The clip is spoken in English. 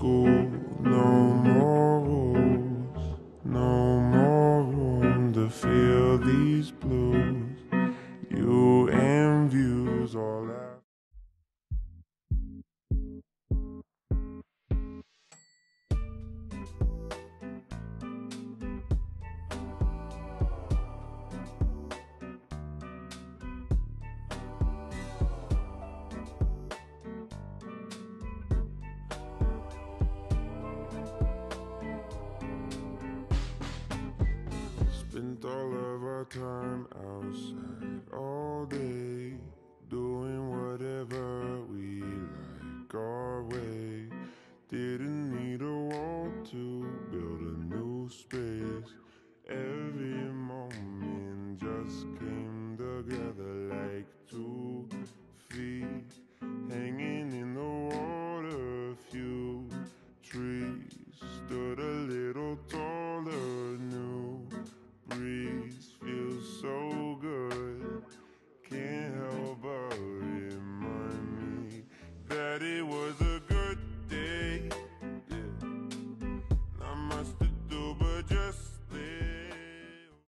school. No more rules, no more room to feel these blues. spent all of our time outside all day, doing whatever we like our way. Didn't need a wall to build a new space. Every moment just came together like two.